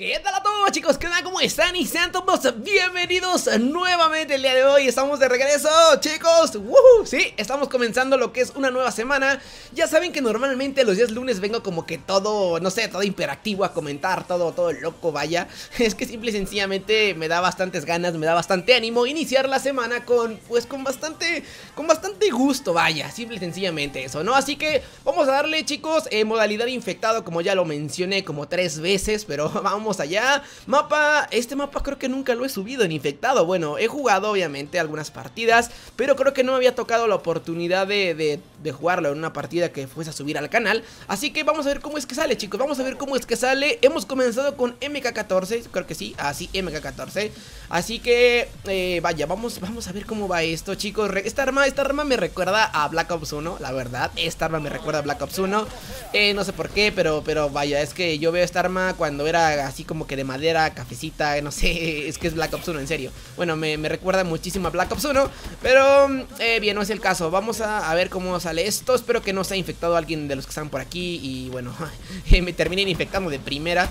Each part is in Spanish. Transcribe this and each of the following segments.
¿Qué tal a todos chicos? ¿Qué tal? ¿Cómo están? Y sean todos bienvenidos nuevamente el día de hoy Estamos de regreso chicos ¡Woohoo! Sí, estamos comenzando lo que es una nueva semana Ya saben que normalmente los días lunes vengo como que todo, no sé, todo imperactivo a comentar Todo, todo loco, vaya Es que simple y sencillamente me da bastantes ganas, me da bastante ánimo Iniciar la semana con, pues con bastante, con bastante gusto, vaya Simple y sencillamente eso, ¿no? Así que vamos a darle chicos, eh, modalidad infectado como ya lo mencioné como tres veces Pero vamos allá. Mapa, este mapa creo que nunca lo he subido en infectado. Bueno, he jugado obviamente algunas partidas Pero creo que no me había tocado la oportunidad de, de, jugarlo en una partida que fuese a subir al canal. Así que vamos a ver cómo es que sale chicos. Vamos a ver cómo es que sale. Hemos comenzado con MK14, creo que sí, así MK14 Así que, eh, vaya, vamos, vamos a ver cómo va esto chicos. Esta arma, esta arma me recuerda a Black Ops 1, la verdad. Esta arma me recuerda a Black Ops 1 eh, No sé por qué, pero, pero vaya, es que yo veo esta arma cuando era así como que de madera, cafecita, no sé, es que es Black Ops 1, en serio. Bueno, me, recuerda muchísimo a Black Ops 1, pero eh, bien, no es el caso. Vamos a, ver cómo sale esto. Espero que no se haya infectado alguien de los que están por aquí y bueno, me terminen infectando de primera.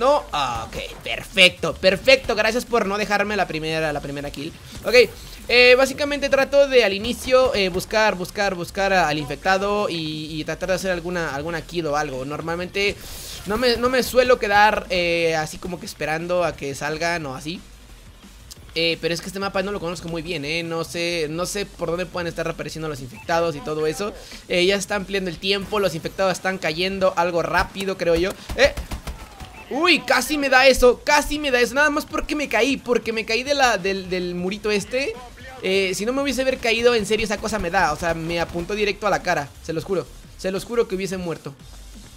No, ah, ok, perfecto, perfecto Gracias por no dejarme la primera, la primera kill Ok, eh, básicamente trato de al inicio eh, buscar, buscar, buscar al infectado y, y, tratar de hacer alguna, alguna kill o algo Normalmente no me, no me suelo quedar eh, así como que esperando a que salgan o así. Eh, pero es que este mapa no lo conozco muy bien, ¿eh? No sé, no sé por dónde pueden estar reapareciendo los infectados y todo eso. Eh, ya está ampliando el tiempo, los infectados están cayendo algo rápido, creo yo. ¡Eh! Uy, casi me da eso, casi me da eso Nada más porque me caí, porque me caí de la, del, murito este Si no me hubiese haber caído, en serio esa cosa me da O sea, me apuntó directo a la cara, se los juro Se los juro que hubiese muerto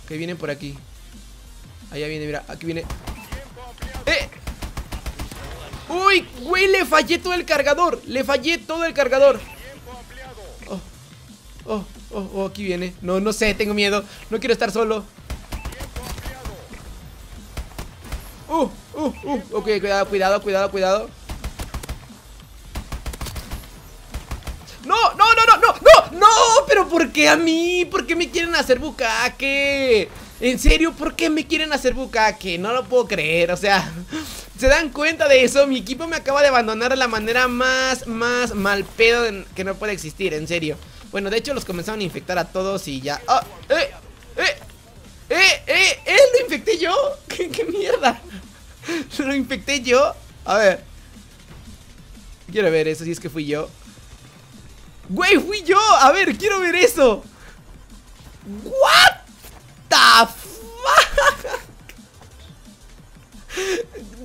Que vienen por aquí Allá viene, mira, aquí viene ¡Eh! ¡Uy! Güey, le fallé todo el cargador Le fallé todo el cargador Oh, oh, oh, oh aquí viene No, no sé, tengo miedo No quiero estar solo Uh, uh, uh Ok, cuidado, cuidado, cuidado, cuidado ¡No, no, no, no, no! ¡No! ¡No! ¿Pero por qué a mí? ¿Por qué me quieren hacer bucaque? En serio, ¿por qué me quieren hacer bucaque? No lo puedo creer, o sea ¿Se dan cuenta de eso? Mi equipo me acaba de abandonar de la manera más, más mal pedo que no puede existir, en serio Bueno, de hecho los comenzaron a infectar a todos y ya ¡Oh! ¡Eh! ¡Eh! ¡Eh! ¡Eh! ¡Eh! ¿Lo infecté yo? ¿Qué, qué mierda? ¿Lo infecté yo? A ver Quiero ver eso, si es que fui yo Güey, fui yo A ver, quiero ver eso What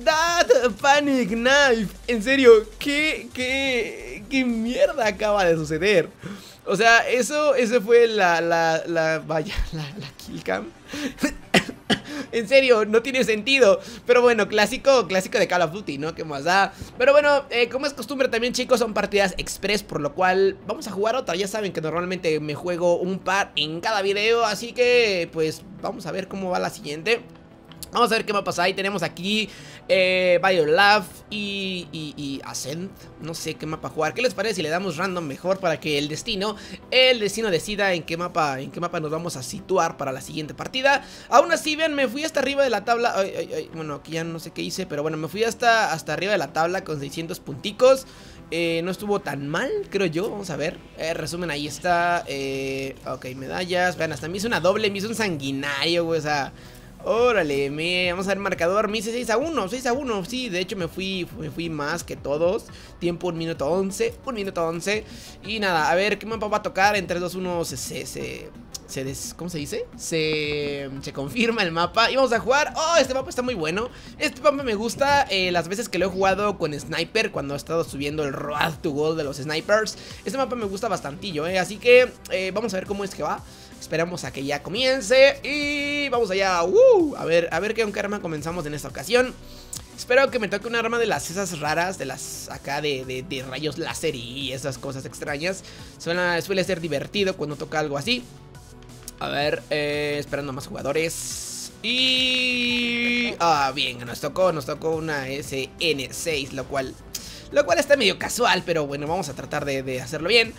That panic knife En serio, ¿qué, qué, qué mierda acaba de suceder? O sea, eso, eso fue la, la, la, vaya, la, la killcam en serio, no tiene sentido Pero bueno, clásico, clásico de Call of Duty, ¿no? ¿Qué más da? Pero bueno, eh, como es costumbre también, chicos, son partidas express Por lo cual vamos a jugar otra Ya saben que normalmente me juego un par en cada video Así que, pues, vamos a ver cómo va la siguiente Vamos a ver qué va a. Ahí tenemos aquí eh, Biolab y, y, y, Ascent. No sé qué mapa jugar. ¿Qué les parece si le damos random mejor para que el destino, el destino decida en qué mapa, en qué mapa nos vamos a situar para la siguiente partida? Aún así, ven, me fui hasta arriba de la tabla. Ay, ay, ay. Bueno, aquí ya no sé qué hice, pero bueno, me fui hasta, hasta arriba de la tabla con 600 punticos. Eh, no estuvo tan mal, creo yo. Vamos a ver. Eh, resumen, ahí está. Eh, ok, medallas. Vean, hasta me hizo una doble, me hizo un sanguinario, güey. O sea. Órale, me, vamos a ver marcador, me hice 6 a 1, 6 a 1, sí, de hecho me fui, me fui más que todos Tiempo 1 minuto 11, 1 minuto 11 Y nada, a ver, ¿qué mapa va a tocar? En 3, 2, 1 se, se, se, se des, ¿cómo se dice? Se, se confirma el mapa y vamos a jugar Oh, este mapa está muy bueno Este mapa me gusta eh, las veces que lo he jugado con Sniper Cuando he estado subiendo el Road to Gold de los Snipers Este mapa me gusta bastantillo, eh Así que eh, vamos a ver cómo es que va Esperamos a que ya comience y vamos allá. Uh, a ver, a ver qué arma comenzamos en esta ocasión. Espero que me toque un arma de las esas raras, de las acá de, de, rayos láser y esas cosas extrañas. Suele ser divertido cuando toca algo así. A ver, eh, esperando más jugadores. Y... Ah, bien, nos tocó, nos tocó una SN6, lo cual... Lo cual está medio casual, pero bueno, vamos a tratar de hacerlo bien.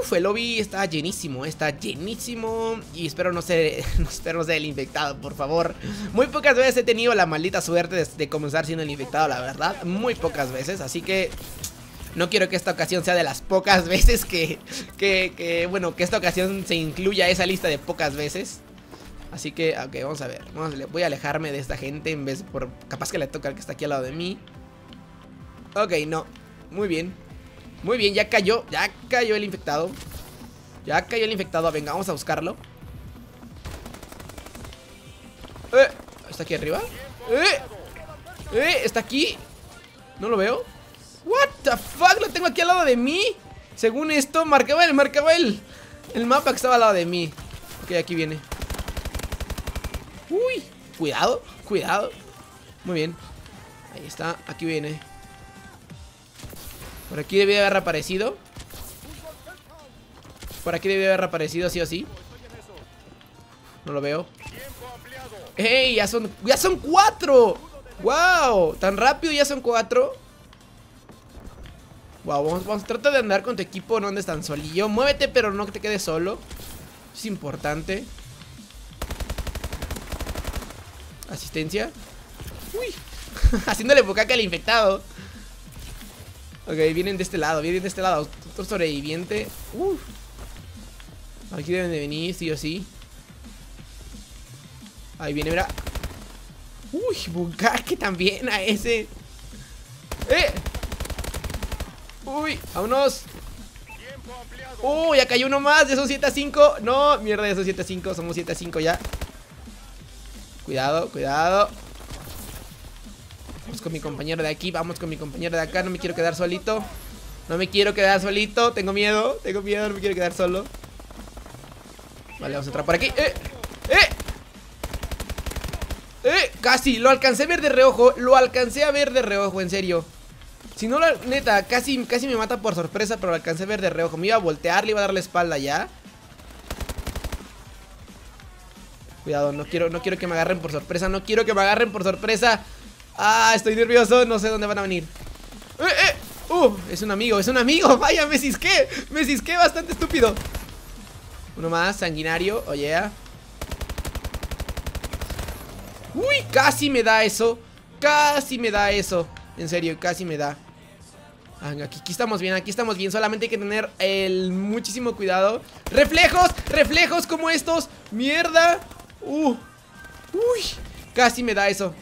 Uf, el lobby está llenísimo, está llenísimo Y espero no ser, espero no ser el infectado, por favor Muy pocas veces he tenido la maldita suerte de, comenzar siendo el infectado, la verdad Muy pocas veces, así que no quiero que esta ocasión sea de las pocas veces que, que, que, bueno, que esta ocasión se incluya esa lista de pocas veces. Así que, ok, vamos a ver. Vamos voy a alejarme de esta gente en vez por... Capaz que le toca al que está aquí al lado de mí. Ok, no. Muy bien. Muy bien, ya cayó. Ya cayó el infectado. Ya cayó el infectado. Venga, vamos a buscarlo. Eh, ¿Está aquí arriba? Eh, eh, ¿está aquí? No lo veo. What the fuck, lo tengo aquí al lado de mí Según esto, marcaba el, marcaba el El mapa que estaba al lado de mí Ok, aquí viene Uy, cuidado, cuidado Muy bien Ahí está, aquí viene Por aquí debía haber reaparecido Por aquí debía haber reaparecido, sí o sí. No lo veo. ¡Ey! Ya son, ya son cuatro. ¡Wow! Tan rápido ya son cuatro. Wow, vamos, vamos, trata de andar con tu equipo, no andes tan solillo. Muévete, pero no te quedes solo. Es importante. Asistencia. Uy, haciéndole bocaca al infectado Ok, vienen de este lado, vienen de este lado. Otro sobreviviente. Uf. Aquí deben de venir, sí o sí. Ahí viene, mira. Uy, bucaque también a ese. ¡Eh! Uy, vámonos. Uy, ya cayó uno más, ya son 7 a 5 No, mierda, ya son 7 a 5 Somos 7 a 5 ya. Cuidado, cuidado con mi compañero de aquí Vamos con mi compañero de acá, no me quiero quedar solito No me quiero quedar solito Tengo miedo, tengo miedo, no me quiero quedar solo Vale, vamos a entrar por aquí ¡Eh! ¡Eh! ¡Eh! Casi, lo alcancé a ver de reojo Lo alcancé a ver de reojo, en serio si no, la neta, casi, casi me mata por sorpresa, pero lo alcancé a ver de reojo. Me iba a voltear, le iba a dar la espalda ya. Cuidado, no quiero, no quiero que me agarren por sorpresa, no quiero que me agarren por sorpresa. Ah, estoy nervioso, no sé dónde van a venir. ¡Eh, eh! ¡Uh! Es un amigo, es un amigo. Vaya, me cisqué. Me cisqué bastante estúpido. Uno más, sanguinario. Oye. Oh, Uy, casi me da eso. Casi me da eso. En serio, casi me da. Aquí, estamos bien, aquí estamos bien Solamente hay que tener el muchísimo cuidado ¡Reflejos! ¡Reflejos como estos! ¡Mierda! ¡Uh! ¡Uy! Casi me da eso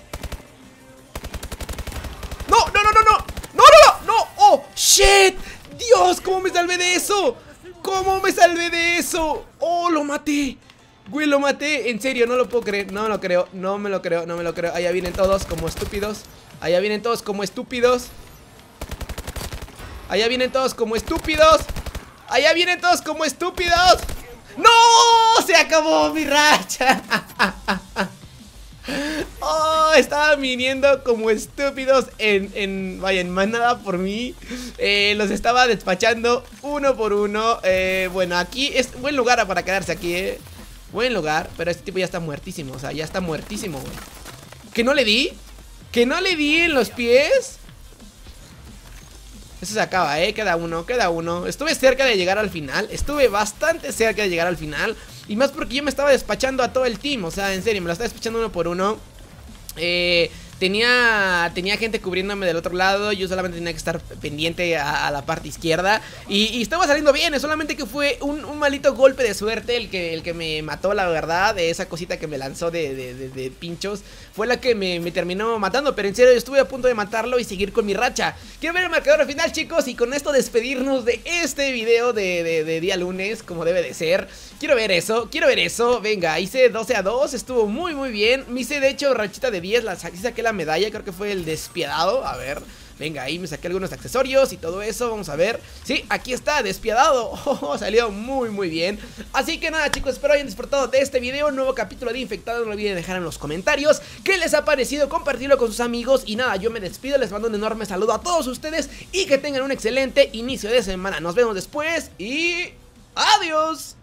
¡Shit! ¡Dios! ¿Cómo me salvé de eso? ¿Cómo me salvé de eso? ¡Oh! ¡Lo maté! Güey, lo maté, en serio, no lo puedo creer No me lo creo, no me lo creo, no me lo creo Allá vienen todos como estúpidos Allá vienen todos como estúpidos Allá vienen todos como estúpidos Allá vienen todos como estúpidos ¡No! Se acabó mi racha Oh, estaban viniendo como estúpidos en, en vaya, en manada por mí eh, Los estaba despachando uno por uno eh, Bueno, aquí es buen lugar para quedarse aquí, eh Buen lugar, pero este tipo ya está muertísimo O sea, ya está muertísimo, güey ¿Que no le di? ¿Que no le di en los pies? Eso se acaba, ¿eh? Queda uno, queda uno Estuve cerca de llegar al final Estuve bastante cerca de llegar al final Y más porque yo me estaba despachando a todo el team O sea, en serio, me lo estaba despachando uno por uno Eh... Tenía, tenía gente cubriéndome del otro lado Yo solamente tenía que estar pendiente a, la parte izquierda y, estaba saliendo bien Solamente que fue un, malito golpe de suerte El que, el que me mató, la verdad De esa cosita que me lanzó de, pinchos Fue la que me, terminó matando Pero en serio, yo estuve a punto de matarlo y seguir con mi racha. Quiero ver el marcador final, chicos Y con esto despedirnos de este video de, día lunes Como debe de ser. Quiero ver eso, quiero ver eso. Venga, hice 12 a 2, estuvo muy muy bien. Me hice de hecho rachita de 10, la saqué la medalla, creo que fue el despiadado. A ver, venga, ahí me saqué algunos accesorios y todo eso. Vamos a ver. Sí, aquí está, despiadado. Oh, salió muy, muy bien. Así que nada, chicos, espero hayan disfrutado de este video. Nuevo capítulo de Infectado. No olviden dejar en los comentarios qué les ha parecido, compartirlo con sus amigos. Y nada, yo me despido. Les mando un enorme saludo a todos ustedes y que tengan un excelente inicio de semana. Nos vemos después y. ¡Adiós!